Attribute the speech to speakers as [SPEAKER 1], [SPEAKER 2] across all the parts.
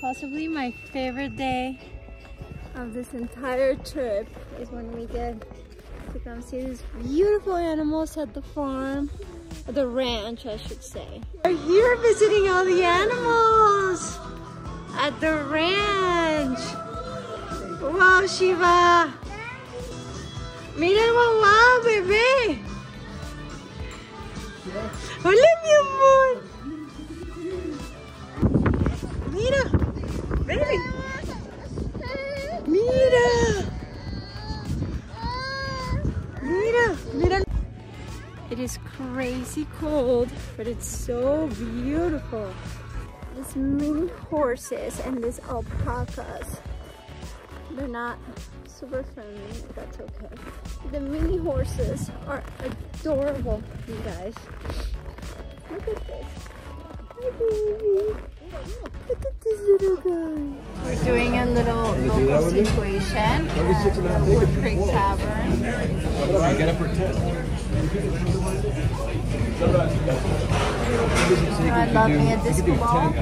[SPEAKER 1] Possibly my favorite day of this entire trip is when we get to come see these beautiful animals at the farm, the ranch I should say. We're here visiting all the animals at the ranch. Wow, Shiva. Mira mamá, bebé. Hola, mi amor. It is crazy cold, but it's so beautiful. These mini horses and these alpacas. They're not super friendly, that's okay. The mini horses are adorable, you guys. Look at this. Hi, baby. Look at this little guy. We're doing a little local situation at Woody Creek Tavern.
[SPEAKER 2] Get up for 10.
[SPEAKER 1] I love me a disco ball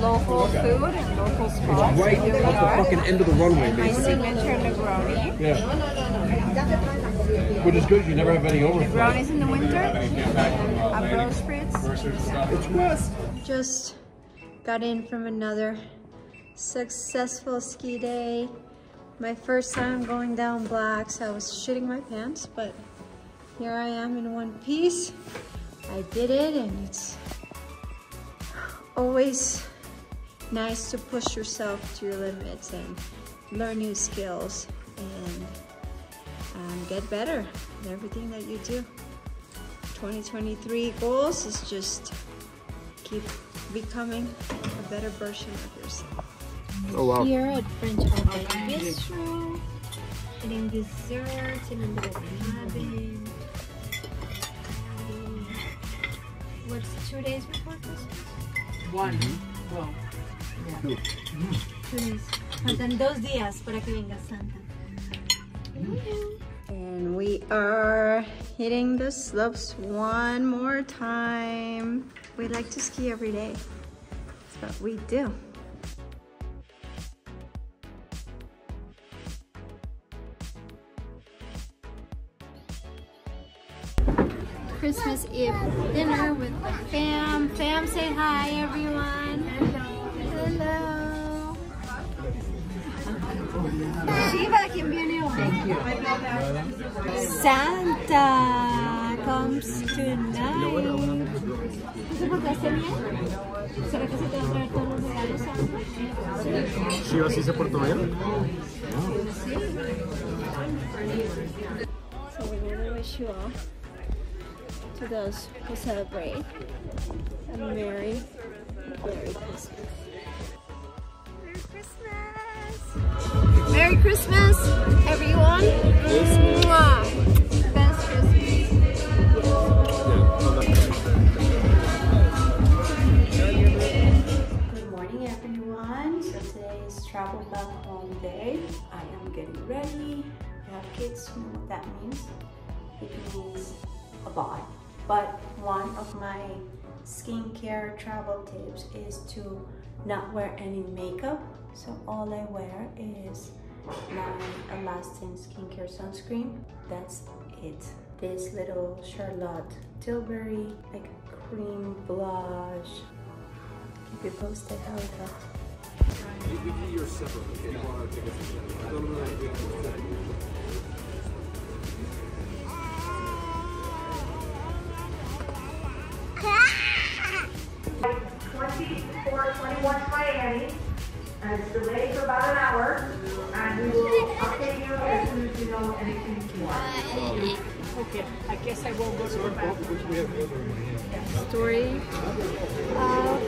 [SPEAKER 1] local food and local spots.
[SPEAKER 2] Right
[SPEAKER 1] Here
[SPEAKER 2] at the fucking end of the runway,
[SPEAKER 1] My signature Negroni.
[SPEAKER 2] Yeah. Which is good, you never have any overflow.
[SPEAKER 1] Brownies in the winter. Aperol spritz.
[SPEAKER 2] It's West.
[SPEAKER 1] Just got in from another successful ski day. My first time going down blacks. I was shitting my pants, but here I am in one piece. I did it and it's always nice to push yourself to your limits and learn new skills and um, get better at everything that you do. 2023 goals is just keep becoming a better version of yourself.
[SPEAKER 2] Oh, wow.
[SPEAKER 1] Here at French Alpine Bistro, eating desserts in a little cabin. What's two days before Christmas?
[SPEAKER 3] One. Mm-hmm. Well,
[SPEAKER 1] Two days. Faltan dos días para que venga Santa. Mm. And we are hitting the slopes one more time. We like to ski every day. That's what we do. Christmas Eve dinner with the fam. Fam, say hi, everyone. Hello. Shiva, ¿quién viene hoy? Santa comes tonight. ¿Tú te portaste bien? ¿Será que se te va a traer todos los regalos, Santa?
[SPEAKER 2] Shiva sí se portó bien.
[SPEAKER 1] So we want to wish you all, to those who celebrate, a Merry, Merry Christmas. Merry Christmas, everyone! Christmas.
[SPEAKER 4] Good morning everyone. So today is travel back home day. I am getting ready. You have kids, you know what that means. It means a lot. But one of my skincare travel tips is to not wear any makeup. So all I wear is my Alastin skincare sunscreen. That's it. This little Charlotte Tilbury like cream blush Keep you posted how it goes.
[SPEAKER 5] Twenty-four, twenty-one Miami, and it's delayed for about an hour, and we will update you as soon as we know anything more.
[SPEAKER 3] okay. I guess I won't go to the bathroom.
[SPEAKER 1] Story of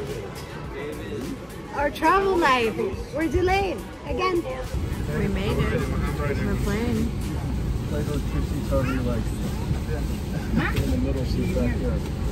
[SPEAKER 1] our travel night. We're delayed again. We made it. We're playing.
[SPEAKER 2] Like those two seats over your legs. In the middle seat back there.